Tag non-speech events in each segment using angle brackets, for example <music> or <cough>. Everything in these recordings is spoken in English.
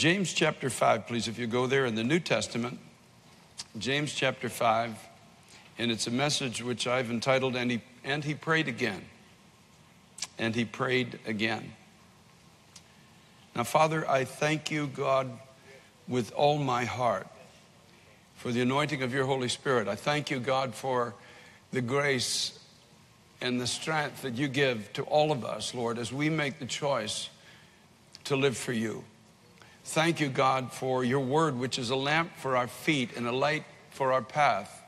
James chapter 5, please, if you go there in the New Testament. James chapter 5, and it's a message which I've entitled, And He, and he Prayed Again. And He Prayed Again. Now, Father, I thank you, God, with all my heart for the anointing of your Holy Spirit. I thank you, God, for the grace and the strength that you give to all of us, Lord, as we make the choice to live for you. Thank you, God, for your word, which is a lamp for our feet and a light for our path.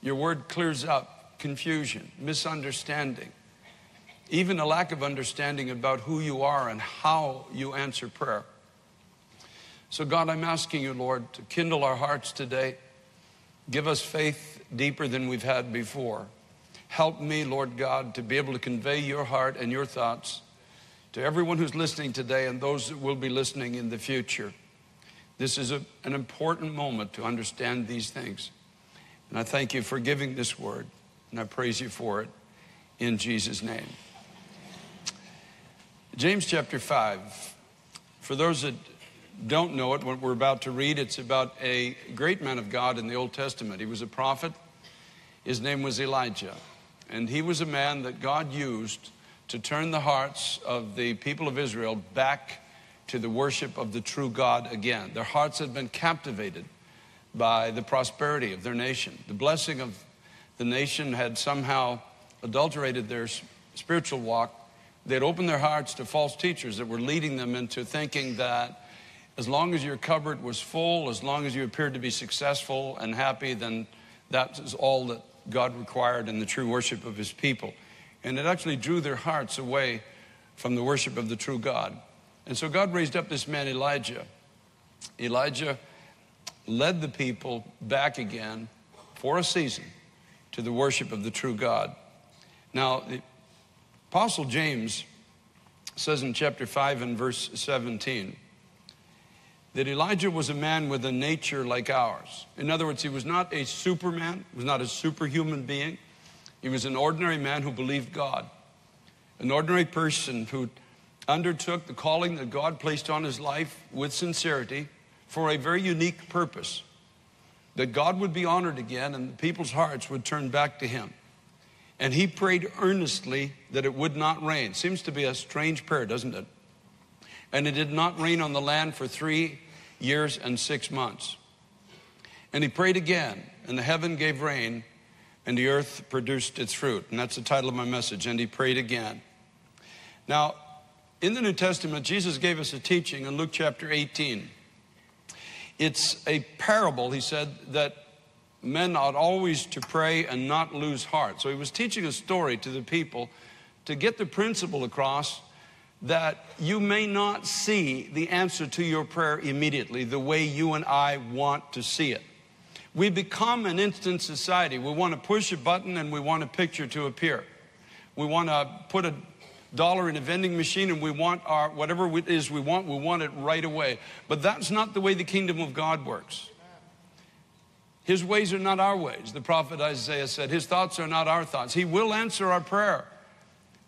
Your word clears up confusion, misunderstanding, even a lack of understanding about who you are and how you answer prayer. So, God, I'm asking you, Lord, to kindle our hearts today. Give us faith deeper than we've had before. Help me, Lord God, to be able to convey your heart and your thoughts to everyone who's listening today and those that will be listening in the future. This is a, an important moment to understand these things. And I thank you for giving this word, and I praise you for it in Jesus' name. James chapter 5. For those that don't know it, what we're about to read, it's about a great man of God in the Old Testament. He was a prophet. His name was Elijah. And he was a man that God used to turn the hearts of the people of Israel back to the worship of the true God again. Their hearts had been captivated by the prosperity of their nation. The blessing of the nation had somehow adulterated their spiritual walk. They'd opened their hearts to false teachers that were leading them into thinking that as long as your cupboard was full, as long as you appeared to be successful and happy, then that is all that God required in the true worship of his people. And it actually drew their hearts away from the worship of the true God. And so God raised up this man, Elijah. Elijah led the people back again for a season to the worship of the true God. Now, the Apostle James says in chapter 5 and verse 17 that Elijah was a man with a nature like ours. In other words, he was not a superman, was not a superhuman being. He was an ordinary man who believed God, an ordinary person who undertook the calling that God placed on his life with sincerity for a very unique purpose that God would be honored again and the people's hearts would turn back to him. And he prayed earnestly that it would not rain. Seems to be a strange prayer, doesn't it? And it did not rain on the land for three years and six months. And he prayed again, and the heaven gave rain, and the earth produced its fruit. And that's the title of my message. And he prayed again. Now, in the New Testament, Jesus gave us a teaching in Luke chapter 18. It's a parable, he said, that men ought always to pray and not lose heart. So he was teaching a story to the people to get the principle across that you may not see the answer to your prayer immediately the way you and I want to see it. We become an instant society. We want to push a button and we want a picture to appear. We want to put a dollar in a vending machine and we want our whatever it is we want, we want it right away. But that's not the way the kingdom of God works. His ways are not our ways. The prophet Isaiah said, His thoughts are not our thoughts. He will answer our prayer.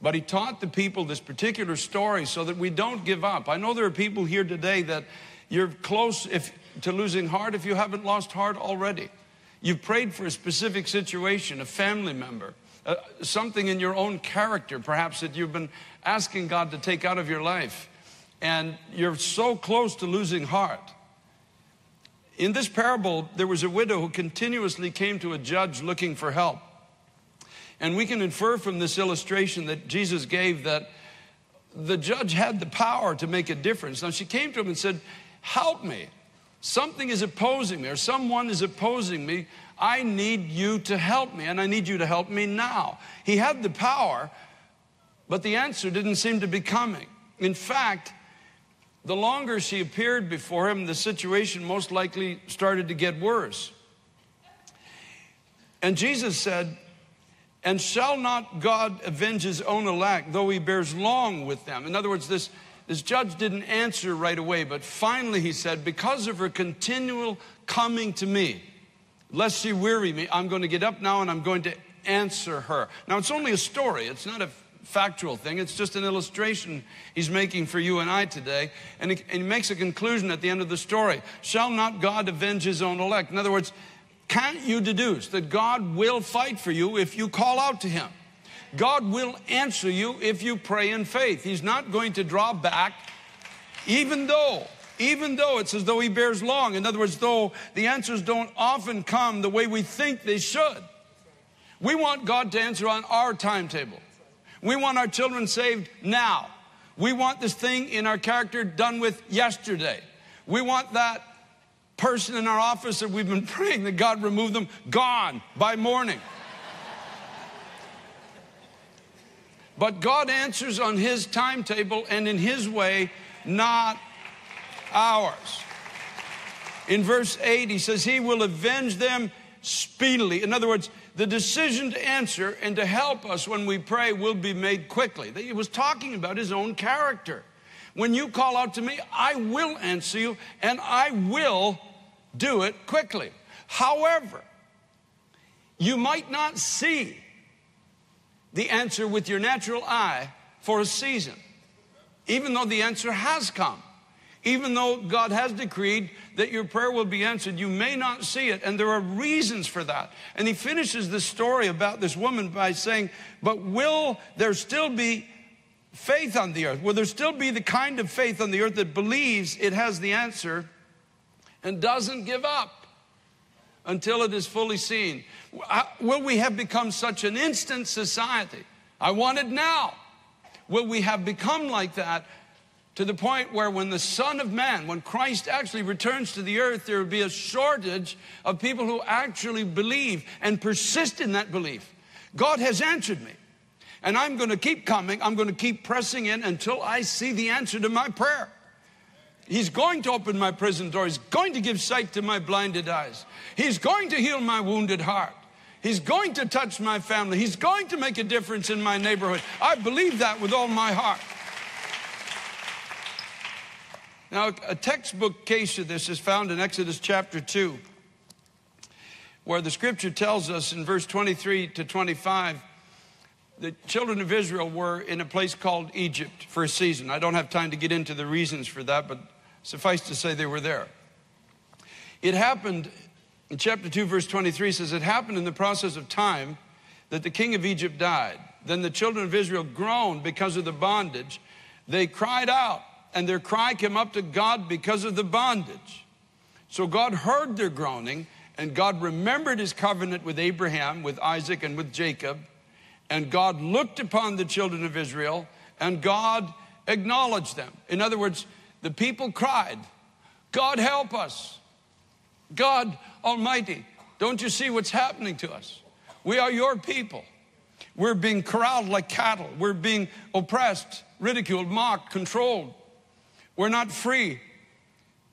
But he taught the people this particular story so that we don't give up. I know there are people here today that you're close if to losing heart if you haven't lost heart already. You've prayed for a specific situation, a family member, uh, something in your own character, perhaps that you've been asking God to take out of your life, and you're so close to losing heart. In this parable, there was a widow who continuously came to a judge looking for help. And we can infer from this illustration that Jesus gave that the judge had the power to make a difference. Now, she came to him and said, Help me. Something is opposing me, or someone is opposing me. I need you to help me, and I need you to help me now. He had the power, but the answer didn't seem to be coming. In fact, the longer she appeared before him, the situation most likely started to get worse. And Jesus said, And shall not God avenge his own elect, though he bears long with them? In other words, this this judge didn't answer right away, but finally he said, Because of her continual coming to me, lest she weary me, I'm going to get up now and I'm going to answer her. Now, it's only a story, it's not a factual thing. It's just an illustration he's making for you and I today. And he, and he makes a conclusion at the end of the story. Shall not God avenge his own elect? In other words, can't you deduce that God will fight for you if you call out to him? God will answer you if you pray in faith. He's not going to draw back, even though even though it's as though he bears long. In other words, though the answers don't often come the way we think they should. We want God to answer on our timetable. We want our children saved now. We want this thing in our character done with yesterday. We want that person in our office that we've been <laughs> praying that God remove them gone by morning. But God answers on His timetable and in His way, not ours. In verse 8, He says, He will avenge them speedily. In other words, the decision to answer and to help us when we pray will be made quickly. He was talking about his own character. When you call out to me, I will answer you and I will do it quickly. However, you might not see the answer with your natural eye for a season, even though the answer has come. Even though God has decreed that your prayer will be answered, you may not see it. And there are reasons for that. And he finishes the story about this woman by saying, But will there still be faith on the earth? Will there still be the kind of faith on the earth that believes it has the answer and doesn't give up until it is fully seen? Will we have become such an instant society? I want it now. Will we have become like that to the point where when the Son of Man, when Christ actually returns to the earth, there will be a shortage of people who actually believe and persist in that belief. God has answered me. And I'm going to keep coming. I'm going to keep pressing in until I see the answer to my prayer. He's going to open my prison door. He's going to give sight to my blinded eyes. He's going to heal my wounded heart. He's going to touch my family. He's going to make a difference in my neighborhood. I believe that with all my heart. Now, a textbook case of this is found in Exodus chapter 2, where the scripture tells us in verse 23 to 25 the children of Israel were in a place called Egypt for a season. I don't have time to get into the reasons for that, but suffice to say they were there. It happened in chapter 2, verse 23 says, It happened in the process of time that the king of Egypt died. Then the children of Israel groaned because of the bondage. They cried out and their cry came up to God because of the bondage. So God heard their groaning, and God remembered his covenant with Abraham, with Isaac, and with Jacob. And God looked upon the children of Israel, and God acknowledged them. In other words, the people cried, God help us. God Almighty, don't you see what's happening to us? We are your people. We're being corralled like cattle. We're being oppressed, ridiculed, mocked, controlled. We're not free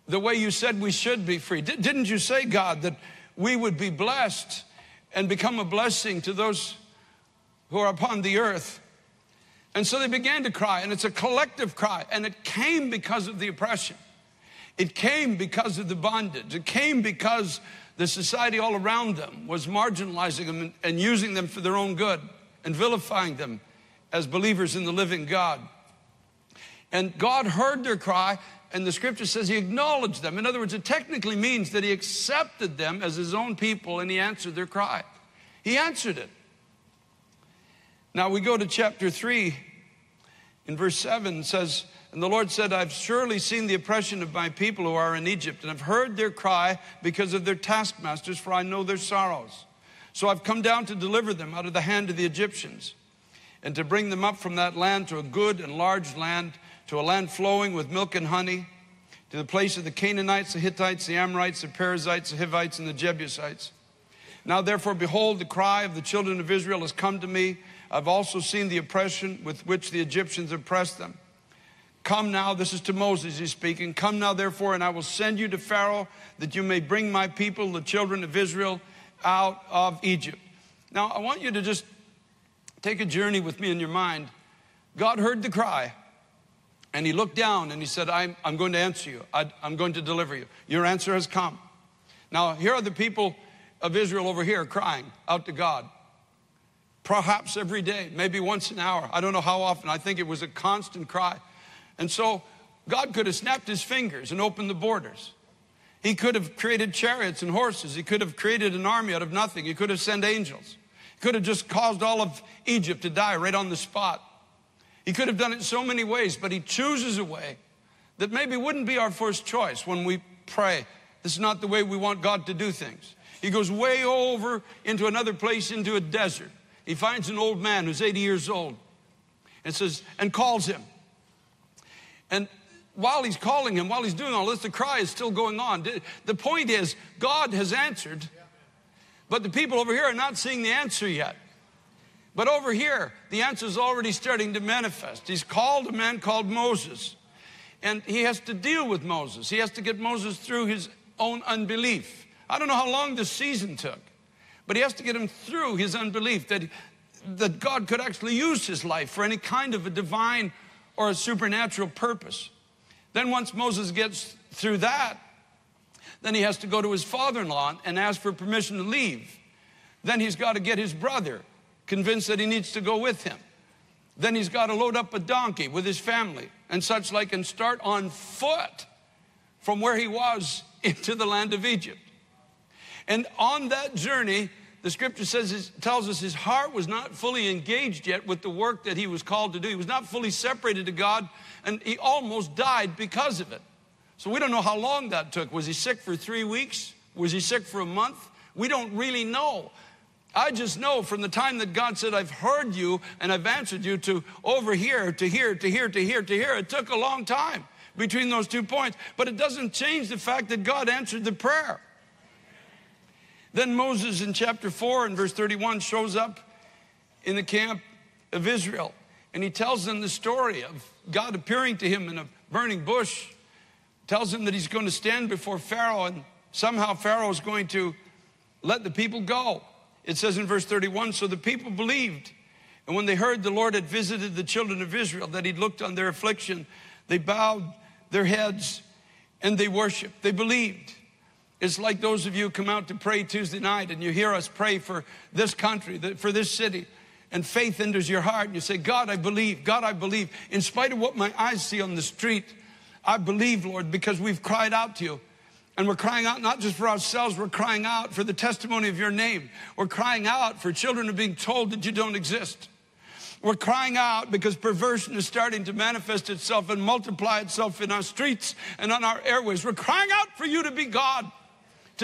the way you said we should be free. D- didn't you say, God, that we would be blessed and become a blessing to those who are upon the earth? And so they began to cry, and it's a collective cry, and it came because of the oppression. It came because of the bondage. It came because the society all around them was marginalizing them and, using them for their own good and vilifying them as believers in the living God. And God heard their cry, and the scripture says he acknowledged them. In other words, it technically means that he accepted them as his own people and he answered their cry. He answered it. Now we go to chapter 3 in verse 7 says, And the Lord said, I've surely seen the oppression of my people who are in Egypt, and I've heard their cry because of their taskmasters, for I know their sorrows. So I've come down to deliver them out of the hand of the Egyptians, and to bring them up from that land to a good and large land to a land flowing with milk and honey, to the place of the Canaanites, the Hittites, the Amorites, the Perizzites, the Hivites, and the Jebusites. Now, therefore, behold, the cry of the children of Israel has come to me. I've also seen the oppression with which the Egyptians oppressed them. Come now, this is to Moses he's speaking. Come now, therefore, and I will send you to Pharaoh that you may bring my people, the children of Israel, out of Egypt. Now, I want you to just take a journey with me in your mind. God heard the cry. And he looked down and he said, I'm, I'm going to answer you. I, I'm going to deliver you. Your answer has come. Now, here are the people of Israel over here crying out to God. Perhaps every day, maybe once an hour. I don't know how often. I think it was a constant cry. And so God could have snapped his fingers and opened the borders. He could have created chariots and horses. He could have created an army out of nothing. He could have sent angels. He could have just caused all of Egypt to die right on the spot. He could have done it so many ways, but he chooses a way that maybe wouldn't be our first choice when we pray. This is not the way we want God to do things. He goes way over into another place, into a desert. He finds an old man who's 80 years old and says, and calls him. And while he's calling him, while he's doing all this, the cry is still going on. The point is, God has answered, but the people over here are not seeing the answer yet. But over here, the answer is already starting to manifest. He's called a man called Moses, and he has to deal with Moses. He has to get Moses through his own unbelief. I don't know how long this season took, but he has to get him through his unbelief that, that God could actually use his life for any kind of a divine or a supernatural purpose. Then, once Moses gets through that, then he has to go to his father in law and ask for permission to leave. Then he's got to get his brother convinced that he needs to go with him. Then he's got to load up a donkey with his family and such like and start on foot from where he was <laughs> into the land of Egypt. And on that journey, the scripture says, tells us his heart was not fully engaged yet with the work that he was called to do. He was not fully separated to God, and he almost died because of it. So we don't know how long that took. Was he sick for three weeks? Was he sick for a month? We don't really know. I just know from the time that God said, I've heard you and I've answered you to over here, to here, to here, to here, to here. It took a long time between those two points, but it doesn't change the fact that God answered the prayer. Then Moses in chapter 4 and verse 31 shows up in the camp of Israel and he tells them the story of God appearing to him in a burning bush, tells him that he's going to stand before Pharaoh and somehow Pharaoh is going to let the people go. It says in verse 31 So the people believed. And when they heard the Lord had visited the children of Israel, that he'd looked on their affliction, they bowed their heads and they worshiped. They believed. It's like those of you who come out to pray Tuesday night and you hear us pray for this country, for this city, and faith enters your heart and you say, God, I believe. God, I believe. In spite of what my eyes see on the street, I believe, Lord, because we've cried out to you. And we're crying out not just for ourselves, we're crying out for the testimony of your name. We're crying out for children of being told that you don't exist. We're crying out because perversion is starting to manifest itself and multiply itself in our streets and on our airways. We're crying out for you to be God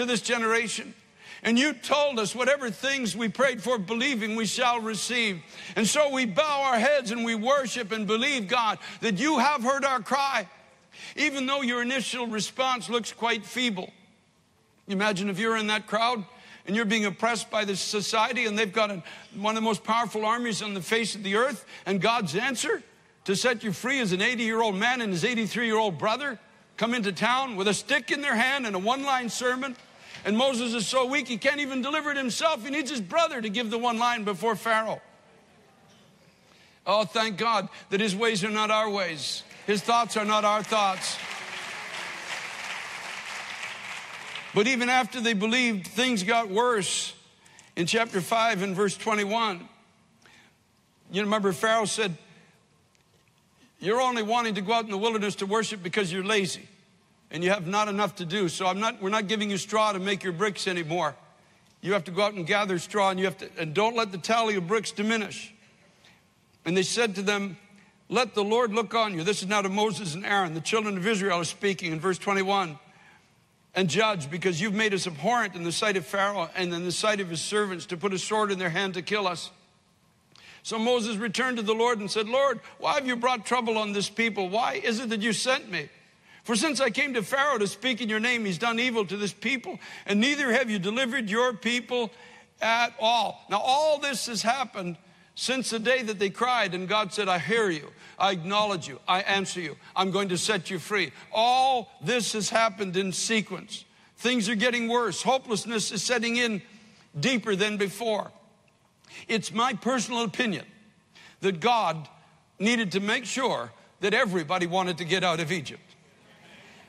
to this generation. And you told us whatever things we prayed for, believing we shall receive. And so we bow our heads and we worship and believe, God, that you have heard our cry even though your initial response looks quite feeble. Imagine if you're in that crowd and you're being oppressed by this society and they've got one of the most powerful armies on the face of the earth, and God's answer to set you free is an 80 year old man and his 83 year old brother come into town with a stick in their hand and a one line sermon. And Moses is so weak he can't even deliver it himself. He needs his brother to give the one line before Pharaoh. Oh, thank God that his ways are not our ways. His thoughts are not our thoughts. But even after they believed, things got worse. In chapter 5 and verse 21, you remember Pharaoh said, You're only wanting to go out in the wilderness to worship because you're lazy and you have not enough to do. So I'm not, we're not giving you straw to make your bricks anymore. You have to go out and gather straw and you have to, and don't let the tally of bricks diminish. And they said to them, let the Lord look on you. This is now to Moses and Aaron. The children of Israel are speaking in verse 21. And judge, because you've made us abhorrent in the sight of Pharaoh and in the sight of his servants to put a sword in their hand to kill us. So Moses returned to the Lord and said, Lord, why have you brought trouble on this people? Why is it that you sent me? For since I came to Pharaoh to speak in your name, he's done evil to this people, and neither have you delivered your people at all. Now, all this has happened since the day that they cried, and God said, I hear you, I acknowledge you, I answer you, I'm going to set you free. All this has happened in sequence. Things are getting worse. Hopelessness is setting in deeper than before. It's my personal opinion that God needed to make sure that everybody wanted to get out of Egypt.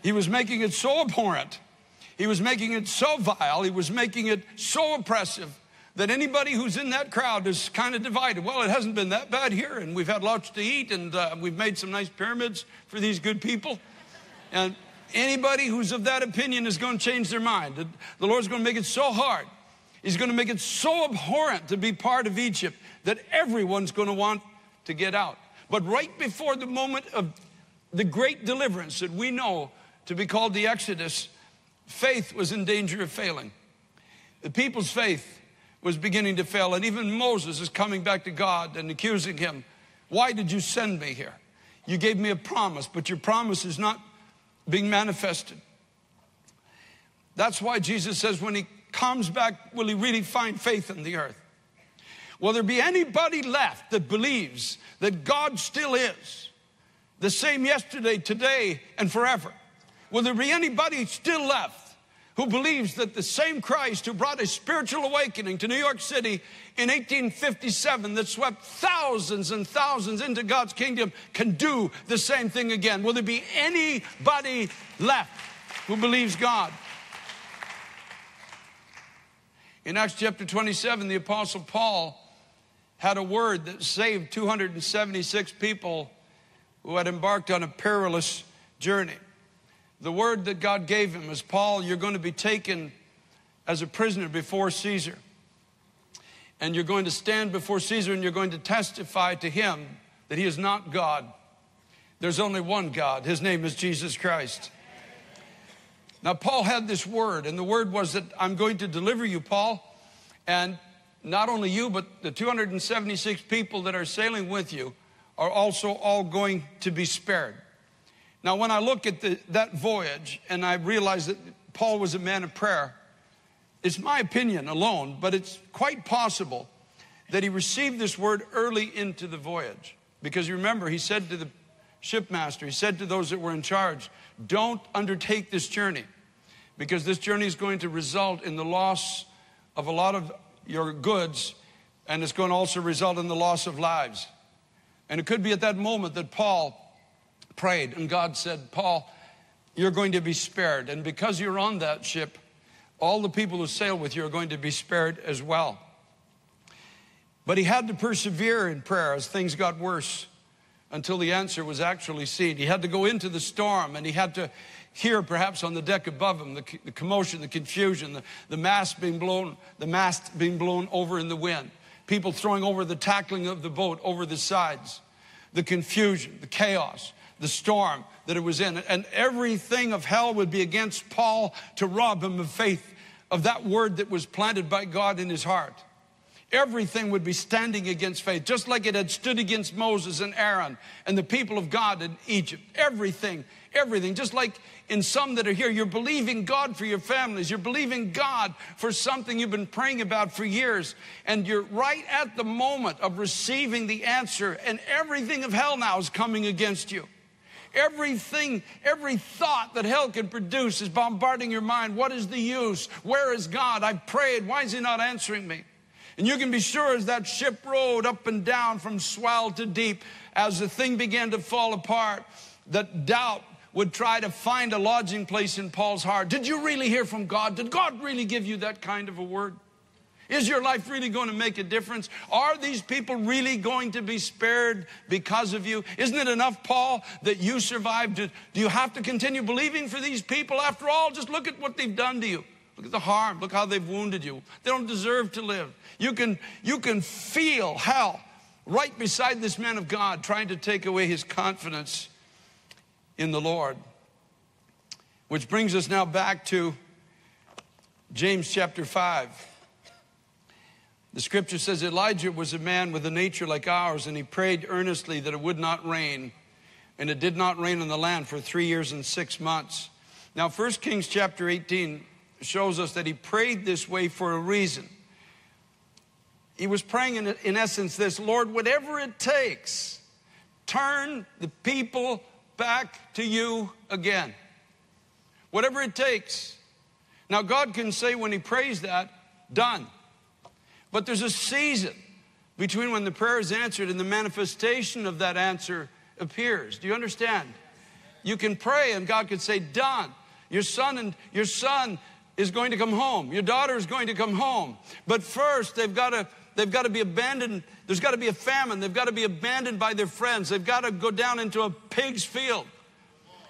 He was making it so abhorrent, he was making it so vile, he was making it so oppressive that anybody who's in that crowd is kind of divided. Well, it hasn't been that bad here, and we've had lots to eat, and uh, we've made some nice pyramids for these good people. And anybody who's of that opinion is going to change their mind. The Lord's going to make it so hard. He's going to make it so abhorrent to be part of Egypt that everyone's going to want to get out. But right before the moment of the great deliverance that we know to be called the Exodus, faith was in danger of failing. The people's faith was beginning to fail. And even Moses is coming back to God and accusing him. Why did you send me here? You gave me a promise, but your promise is not being manifested. That's why Jesus says when he comes back, will he really find faith in the earth? Will there be anybody left that believes that God still is the same yesterday, today, and forever? Will there be anybody still left who believes that the same Christ who brought a spiritual awakening to New York City in 1857 that swept thousands and thousands into God's kingdom can do the same thing again? Will there be anybody left who believes God? In Acts chapter 27, the Apostle Paul had a word that saved 276 people who had embarked on a perilous journey the word that God gave him is Paul, you're going to be taken as a prisoner before Caesar. And you're going to stand before Caesar and you're going to testify to him that he is not God. There's only one God. His name is Jesus Christ. Now, Paul had this word, and the word was that I'm going to deliver you, Paul. And not only you, but the 276 people that are sailing with you are also all going to be spared. Now, when I look at the, that voyage and I realize that Paul was a man of prayer, it's my opinion alone, but it's quite possible that he received this word early into the voyage. Because you remember, he said to the shipmaster, he said to those that were in charge, don't undertake this journey because this journey is going to result in the loss of a lot of your goods and it's going to also result in the loss of lives. And it could be at that moment that Paul prayed, and God said, Paul, you're going to be spared. And because you're on that ship, all the people who sail with you are going to be spared as well. But he had to persevere in prayer as things got worse until the answer was actually seen. He had to go into the storm and he had to hear perhaps on the deck above him the, the commotion, the confusion, the, the mast being blown, the mast being blown over in the wind, people throwing over the tackling of the boat over the sides, the confusion, the chaos the storm that it was in. And everything of hell would be against Paul to rob him of faith, of that word that was planted by God in his heart. Everything would be standing against faith, just like it had stood against Moses and Aaron and the people of God in Egypt. Everything, everything. Just like in some that are here, you're believing God for your families. You're believing God for something you've been praying about for years. And you're right at the moment of receiving the answer, and everything of hell now is coming against you. Everything, every thought that hell can produce is bombarding your mind. What is the use? Where is God? I've prayed. Why is He not answering me? And you can be sure as that ship rode up and down from swell to deep, as the thing began to fall apart, that doubt would try to find a lodging place in Paul's heart. Did you really hear from God? Did God really give you that kind of a word? Is your life really going to make a difference? Are these people really going to be spared because of you? Isn't it enough, Paul, that you survived? Do you have to continue believing for these people? After all, just look at what they've done to you. Look at the harm. Look how they've wounded you. They don't deserve to live. You can, you can feel hell right beside this man of God trying to take away his confidence in the Lord. Which brings us now back to James chapter 5. The scripture says Elijah was a man with a nature like ours, and he prayed earnestly that it would not rain. And it did not rain on the land for three years and six months. Now, 1 Kings chapter 18 shows us that he prayed this way for a reason. He was praying, in, in essence, this Lord, whatever it takes, turn the people back to you again. Whatever it takes. Now, God can say when he prays that, done. But there's a season between when the prayer is answered and the manifestation of that answer appears. Do you understand? You can pray and God could say, Done. Your son and your son is going to come home. Your daughter is going to come home. But first, they've got to they've got to be abandoned. There's got to be a famine. They've got to be abandoned by their friends. They've got to go down into a pig's field.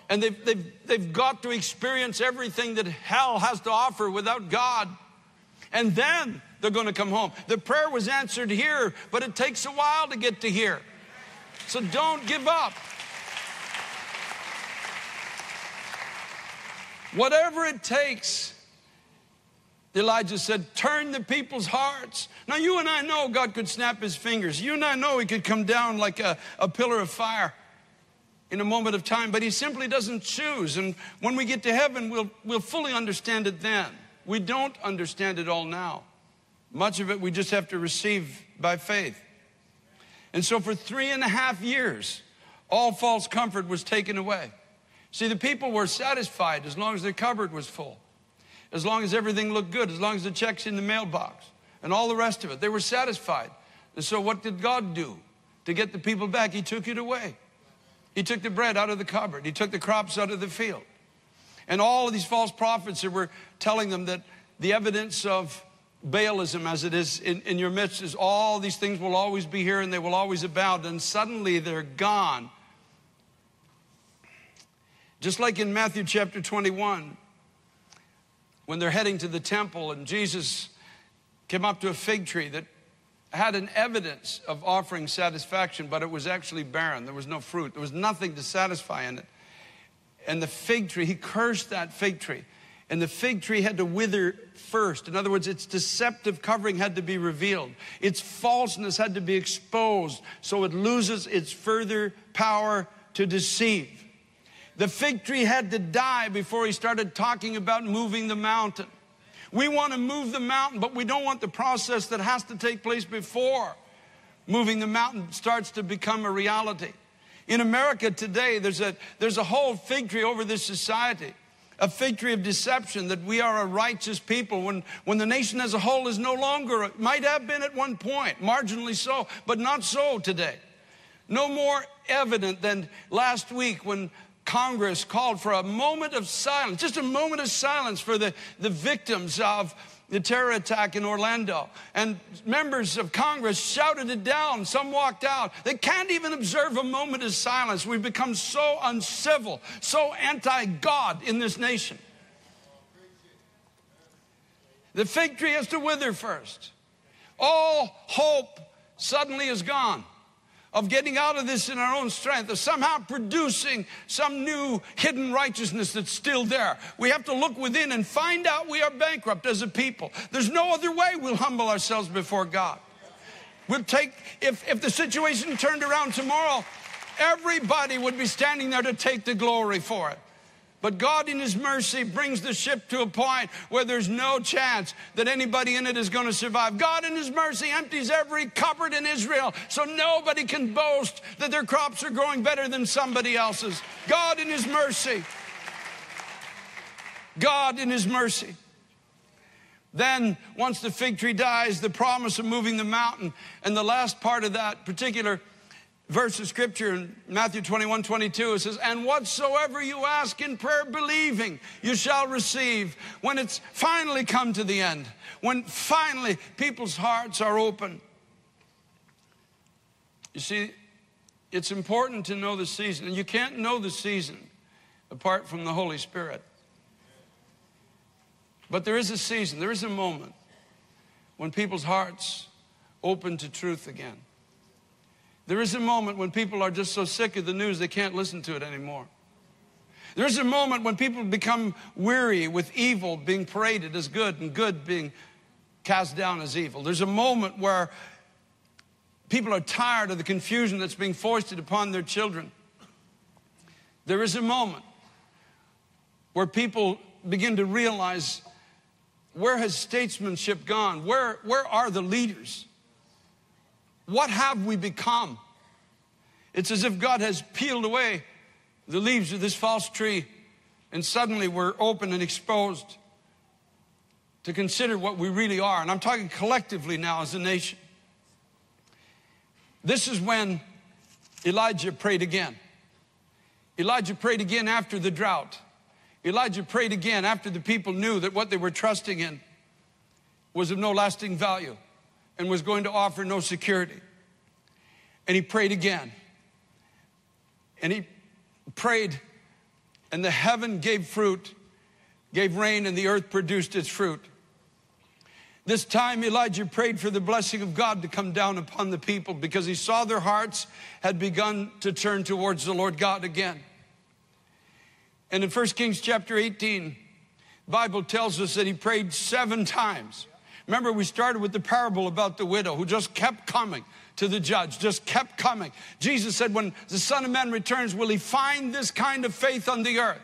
And they've, they've, they've got to experience everything that hell has to offer without God. And then they're going to come home. The prayer was answered here, but it takes a while to get to here. So don't give up. Whatever it takes, Elijah said, turn the people's hearts. Now, you and I know God could snap his fingers. You and I know he could come down like a, a pillar of fire in a moment of time, but he simply doesn't choose. And when we get to heaven, we'll, we'll fully understand it then. We don't understand it all now. Much of it we just have to receive by faith. And so, for three and a half years, all false comfort was taken away. See, the people were satisfied as long as their cupboard was full, as long as everything looked good, as long as the check's in the mailbox, and all the rest of it. They were satisfied. And so, what did God do to get the people back? He took it away. He took the bread out of the cupboard, He took the crops out of the field. And all of these false prophets that were telling them that the evidence of Baalism, as it is in, in your midst, is all these things will always be here and they will always abound. And suddenly they're gone just like in Matthew chapter 21, when they're heading to the temple and Jesus came up to a fig tree that had an evidence of offering satisfaction, but it was actually barren. There was no fruit, there was nothing to satisfy in it. And the fig tree, he cursed that fig tree. And the fig tree had to wither first. In other words, its deceptive covering had to be revealed. Its falseness had to be exposed so it loses its further power to deceive. The fig tree had to die before he started talking about moving the mountain. We want to move the mountain, but we don't want the process that has to take place before moving the mountain starts to become a reality. In America today, there's a, there's a whole fig tree over this society, a fig tree of deception that we are a righteous people when, when the nation as a whole is no longer, might have been at one point, marginally so, but not so today. No more evident than last week when Congress called for a moment of silence, just a moment of silence for the, the victims of the terror attack in Orlando. And members of Congress shouted it down. Some walked out. They can't even observe a moment of silence. We've become so uncivil, so anti God in this nation. The fig tree has to wither first. All hope suddenly is gone of getting out of this in our own strength, of somehow producing some new hidden righteousness that's still there. We have to look within and find out we are bankrupt as a people. There's no other way we'll humble ourselves before God. We'll take, if, if the situation turned around tomorrow, everybody would be standing there to take the glory for it. But God, in His mercy, brings the ship to a point where there's no chance that anybody in it is going to survive. God, in His mercy, empties every cupboard in Israel so nobody can boast that their crops are growing better than somebody else's. God, in His mercy. God, in His mercy. Then, once the fig tree dies, the promise of moving the mountain, and the last part of that particular verse of scripture in Matthew 21 22. It says, And whatsoever you ask in prayer, believing, you shall receive. When it's finally come to the end, when finally people's hearts are open. You see, it's important to know the season, and you can't know the season apart from the Holy Spirit. But there is a season, there is a moment when people's hearts open to truth again. There is a moment when people are just so sick of the news they can't listen to it anymore. There's a moment when people become weary with evil being paraded as good and good being cast down as evil. There's a moment where people are tired of the confusion that's being foisted upon their children. There is a moment where people begin to realize where has statesmanship gone? Where, where are the leaders? What have we become? It's as if God has peeled away the leaves of this false tree, and suddenly we're open and exposed to consider what we really are. And I'm talking collectively now as a nation. This is when Elijah prayed again. Elijah prayed again after the drought. Elijah prayed again after the people knew that what they were trusting in was of no lasting value and was going to offer no security. And he prayed again. And he prayed, and the heaven gave fruit, gave rain, and the earth produced its fruit. This time, Elijah prayed for the blessing of God to come down upon the people because he saw their hearts had begun to turn towards the Lord God again. And in 1 Kings chapter 18, Bible tells us that he prayed seven times. Remember, we started with the parable about the widow who just kept coming to the judge, just kept coming. Jesus said, When the Son of Man returns, will he find this kind of faith on the earth?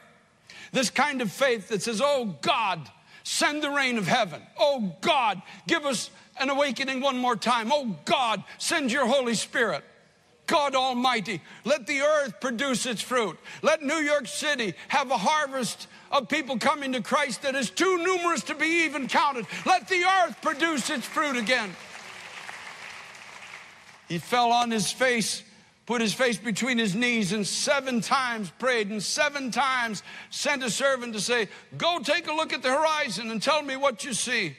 This kind of faith that says, Oh God, send the rain of heaven. Oh God, give us an awakening one more time. Oh God, send your Holy Spirit. God Almighty, let the earth produce its fruit. Let New York City have a harvest of people coming to Christ that is too numerous to be even counted. Let the earth produce its fruit again. He fell on his face, put his face between his knees, and seven times prayed, and seven times sent a servant to say, Go take a look at the horizon and tell me what you see.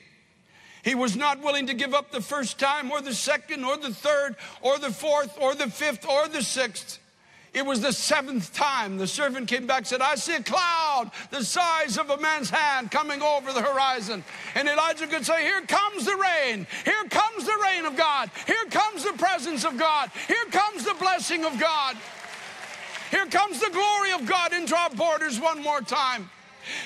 He was not willing to give up the first time, or the second, or the third, or the fourth, or the fifth, or the sixth. It was the seventh time the servant came back said, I see a cloud the size of a man's hand coming over the horizon. And Elijah could say, Here comes the rain. Here comes the rain of God. Here comes the presence of God. Here comes the blessing of God. Here comes the glory of God into our borders one more time.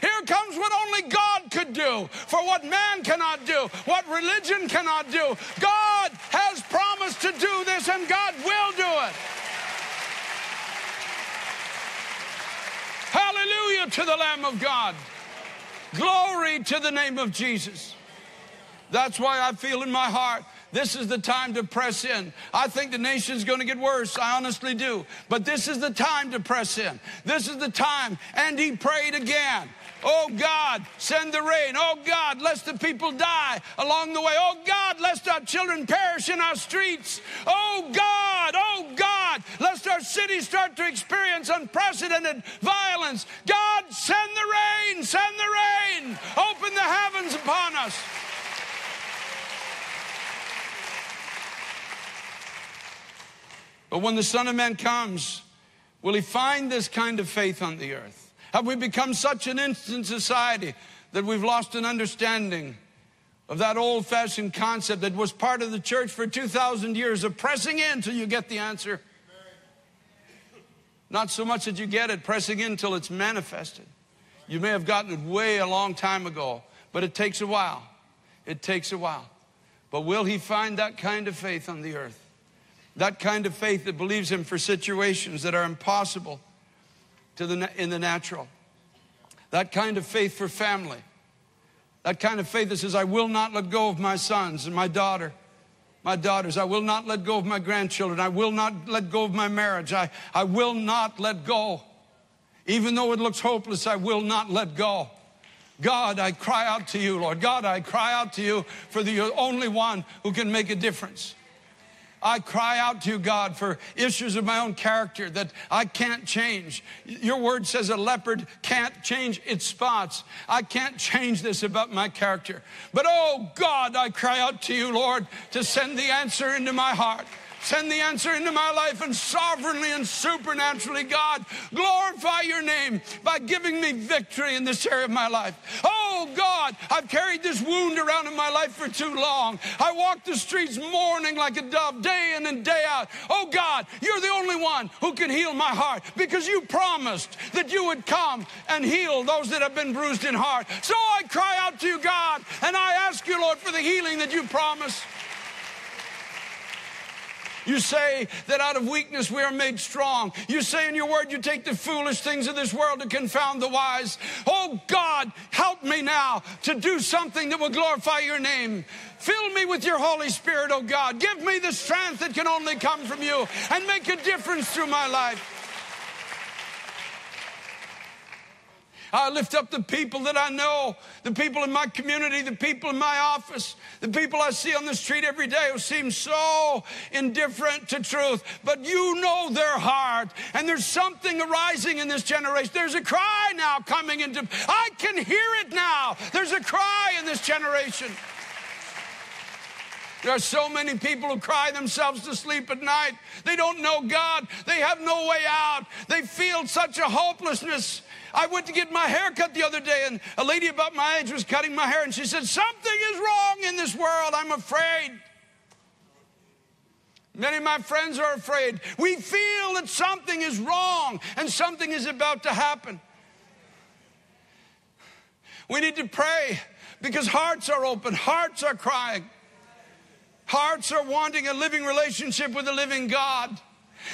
Here comes what only God could do, for what man cannot do, what religion cannot do. God has promised to do this, and God will do it. Hallelujah to the Lamb of God. Glory to the name of Jesus. That's why I feel in my heart this is the time to press in. I think the nation's going to get worse. I honestly do. But this is the time to press in. This is the time. And he prayed again. Oh God, send the rain. Oh God, lest the people die along the way. Oh God, lest our children perish in our streets. Oh God, oh God, lest our cities start to experience unprecedented violence. God, send the rain, send the rain. Open the heavens upon us. But when the Son of Man comes, will he find this kind of faith on the earth? Have we become such an instant society that we've lost an understanding of that old fashioned concept that was part of the church for 2,000 years of pressing in till you get the answer? Not so much that you get it, pressing in till it's manifested. You may have gotten it way a long time ago, but it takes a while. It takes a while. But will he find that kind of faith on the earth? That kind of faith that believes Him for situations that are impossible to the, in the natural. That kind of faith for family. That kind of faith that says, I will not let go of my sons and my daughter, my daughters. I will not let go of my grandchildren. I will not let go of my marriage. I, I will not let go. Even though it looks hopeless, I will not let go. God, I cry out to you, Lord. God, I cry out to you for the only one who can make a difference. I cry out to you, God, for issues of my own character that I can't change. Your word says a leopard can't change its spots. I can't change this about my character. But oh God, I cry out to you, Lord, to send the answer into my heart. Send the answer into my life and sovereignly and supernaturally, God, glorify your name by giving me victory in this area of my life. Oh, God, I've carried this wound around in my life for too long. I walk the streets mourning like a dove day in and day out. Oh, God, you're the only one who can heal my heart because you promised that you would come and heal those that have been bruised in heart. So I cry out to you, God, and I ask you, Lord, for the healing that you promised. You say that out of weakness we are made strong. You say in your word you take the foolish things of this world to confound the wise. Oh God, help me now to do something that will glorify your name. Fill me with your Holy Spirit, oh God. Give me the strength that can only come from you and make a difference through my life. I lift up the people that I know, the people in my community, the people in my office, the people I see on the street every day who seem so indifferent to truth. But you know their heart, and there's something arising in this generation. There's a cry now coming into, I can hear it now. There's a cry in this generation. There are so many people who cry themselves to sleep at night. They don't know God. They have no way out. They feel such a hopelessness. I went to get my hair cut the other day, and a lady about my age was cutting my hair, and she said, Something is wrong in this world. I'm afraid. Many of my friends are afraid. We feel that something is wrong and something is about to happen. We need to pray because hearts are open, hearts are crying. Hearts are wanting a living relationship with the living God.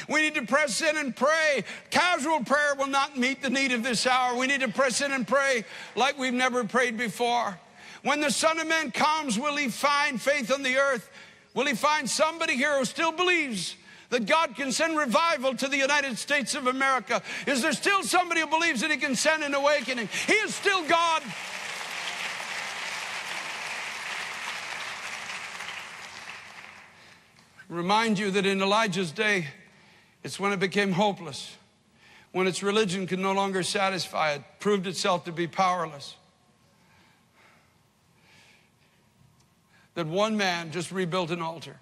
We need to press in and pray. Casual prayer will not meet the need of this hour. We need to press in and pray like we've never prayed before. When the Son of Man comes, will he find faith on the earth? Will he find somebody here who still believes that God can send revival to the United States of America? Is there still somebody who believes that he can send an awakening? He is still God. remind you that in Elijah's day, it's when it became hopeless, when its religion could no longer satisfy it, proved itself to be powerless. That one man just rebuilt an altar.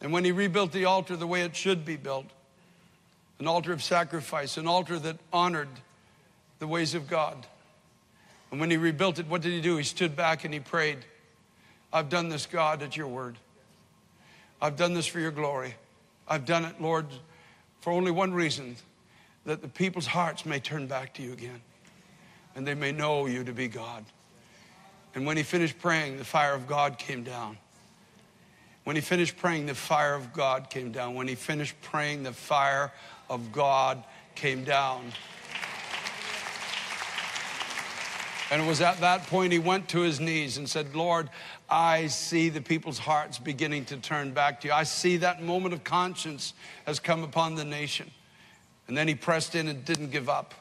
And when he rebuilt the altar the way it should be built, an altar of sacrifice, an altar that honored the ways of God. And when he rebuilt it, what did he do? He stood back and he prayed. I've done this, God, at your word. I've done this for your glory. I've done it, Lord, for only one reason that the people's hearts may turn back to you again and they may know you to be God. And when he finished praying, the fire of God came down. When he finished praying, the fire of God came down. When he finished praying, the fire of God came down. And it was at that point he went to his knees and said, Lord, I see the people's hearts beginning to turn back to you. I see that moment of conscience has come upon the nation. And then he pressed in and didn't give up.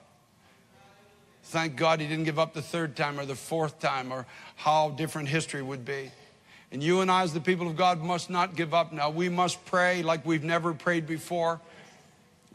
Thank God he didn't give up the third time or the fourth time or how different history would be. And you and I, as the people of God, must not give up now. We must pray like we've never prayed before.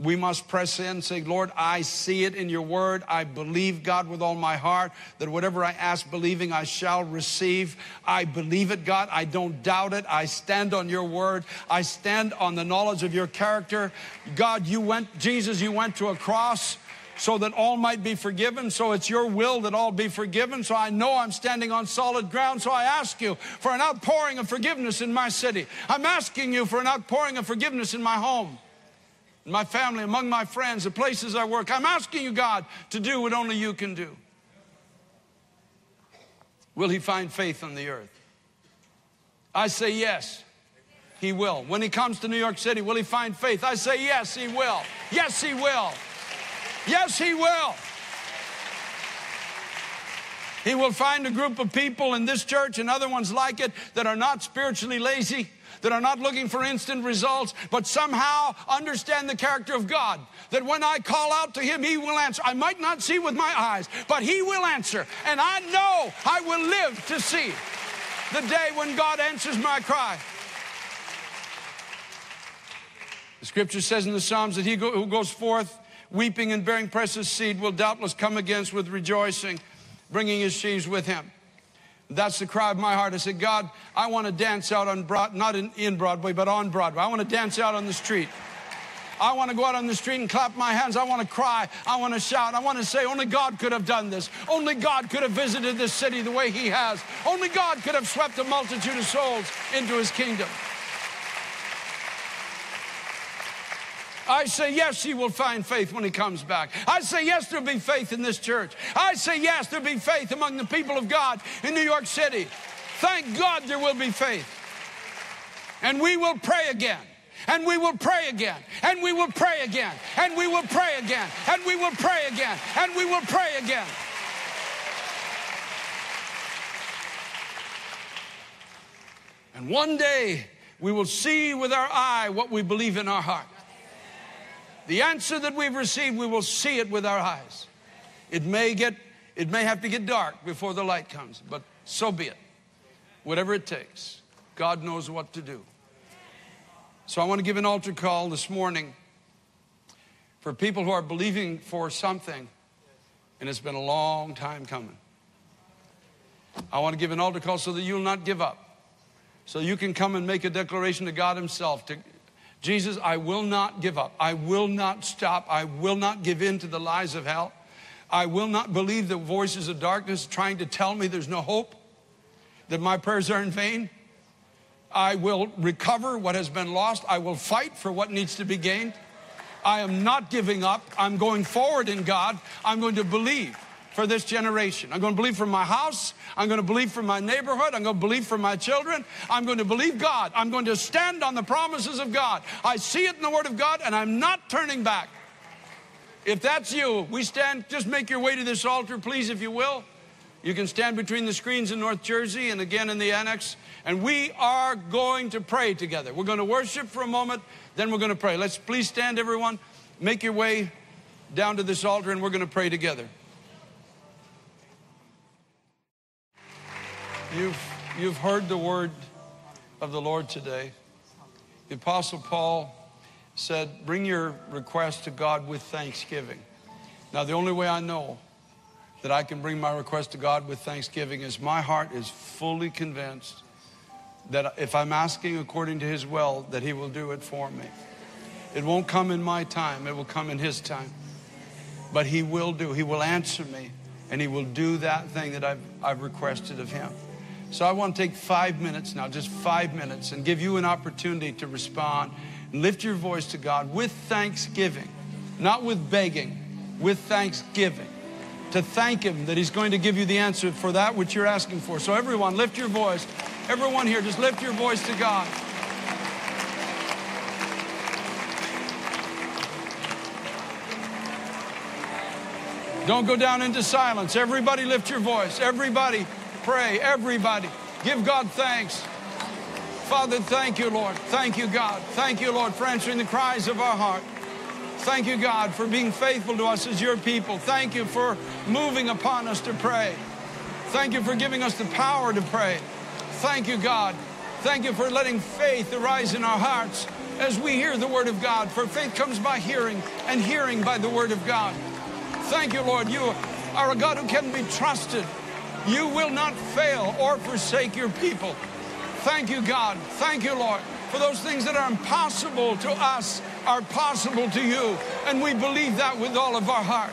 We must press in, say, Lord, I see it in your word. I believe, God, with all my heart that whatever I ask, believing, I shall receive. I believe it, God. I don't doubt it. I stand on your word. I stand on the knowledge of your character. God, you went, Jesus, you went to a cross so that all might be forgiven. So it's your will that all be forgiven. So I know I'm standing on solid ground. So I ask you for an outpouring of forgiveness in my city. I'm asking you for an outpouring of forgiveness in my home my family, among my friends, the places I work. I'm asking you, God, to do what only you can do. Will he find faith on the earth? I say yes, he will. When he comes to New York City, will he find faith? I say yes, he will. Yes, he will. Yes, he will. He will find a group of people in this church and other ones like it that are not spiritually lazy that are not looking for instant results, but somehow understand the character of God. That when I call out to Him, He will answer. I might not see with my eyes, but He will answer. And I know I will live to see the day when God answers my cry. The scripture says in the Psalms that he who goes forth weeping and bearing precious seed will doubtless come against with rejoicing, bringing his sheaves with him. That's the cry of my heart. I said, God, I want to dance out on Broad, not in, in Broadway, but on Broadway. I want to dance out on the street. I want to go out on the street and clap my hands. I want to cry. I want to shout. I want to say, only God could have done this. Only God could have visited this city the way He has. Only God could have swept a multitude of souls into His kingdom. I say yes, he will find faith when he comes back. I say yes, there'll be faith in this church. I say yes, there'll be faith among the people of God in New York City. Thank God there will be faith. And we will pray again. And we will pray again. And we will pray again. And we will pray again. And we will pray again. And we will pray again. And one day we will see with our eye what we believe in our heart. The answer that we've received, we will see it with our eyes. It may get, it may have to get dark before the light comes, but so be it. Whatever it takes, God knows what to do. So I want to give an altar call this morning for people who are believing for something, and it's been a long time coming. I want to give an altar call so that you'll not give up. So you can come and make a declaration to God Himself to Jesus, I will not give up. I will not stop. I will not give in to the lies of hell. I will not believe the voices of darkness trying to tell me there's no hope, that my prayers are in vain. I will recover what has been lost. I will fight for what needs to be gained. I am not giving up. I'm going forward in God. I'm going to believe for this generation. I'm going to believe for my house. I'm going to believe for my neighborhood. I'm going to believe for my children. I'm going to believe God. I'm going to stand on the promises of God. I see it in the Word of God, and I'm not turning back. If that's you, we stand, just make your way to this altar, please, if you will. You can stand between the screens in North Jersey and again in the annex. And we are going to pray together. We're going to worship for a moment, then we're going to pray. Let's please stand, everyone. Make your way down to this altar, and we're going to pray together. You've, you've heard the word of the Lord today. The Apostle Paul said, Bring your request to God with thanksgiving. Now, the only way I know that I can bring my request to God with thanksgiving is my heart is fully convinced that if I'm asking according to His will, that He will do it for me. It won't come in my time, it will come in His time. But He will do, He will answer me, and He will do that thing that I've, I've requested of Him. So I want to take five minutes now, just five minutes, and give you an opportunity to respond and lift your voice to God with thanksgiving, not with begging, with thanksgiving. To thank Him that He's going to give you the answer for that which you're asking for. So, everyone, lift your voice. Everyone here, just lift your voice to God. Don't go down into silence. Everybody lift your voice. Everybody pray, everybody. Give God thanks. Father, thank you, Lord. Thank you, God. Thank you, Lord, for answering the cries of our heart. Thank you, God, for being faithful to us as your people. Thank you for moving upon us to pray. Thank you for giving us the power to pray. Thank you, God. Thank you for letting faith arise in our hearts as we hear the word of God. For faith comes by hearing, and hearing by the word of God. Thank you, Lord. You are a God who can be trusted. You will not fail or forsake your people. Thank you, God. Thank you, Lord, for those things that are impossible to us are possible to you. And we believe that with all of our heart.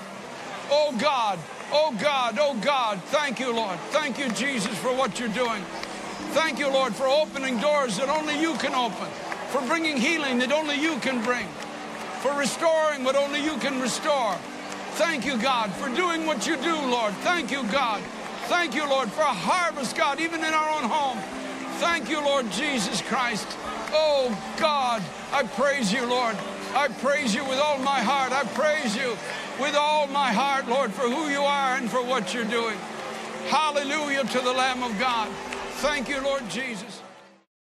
Oh, God. Oh, God. Oh, God. Thank you, Lord. Thank you, Jesus, for what you're doing. Thank you, Lord, for opening doors that only you can open, for bringing healing that only you can bring, for restoring what only you can restore. Thank you, God, for doing what you do, Lord. Thank you, God. Thank you, Lord, for a harvest, God, even in our own home. Thank you, Lord Jesus Christ. Oh, God, I praise you, Lord. I praise you with all my heart. I praise you with all my heart, Lord, for who you are and for what you're doing. Hallelujah to the Lamb of God. Thank you, Lord Jesus.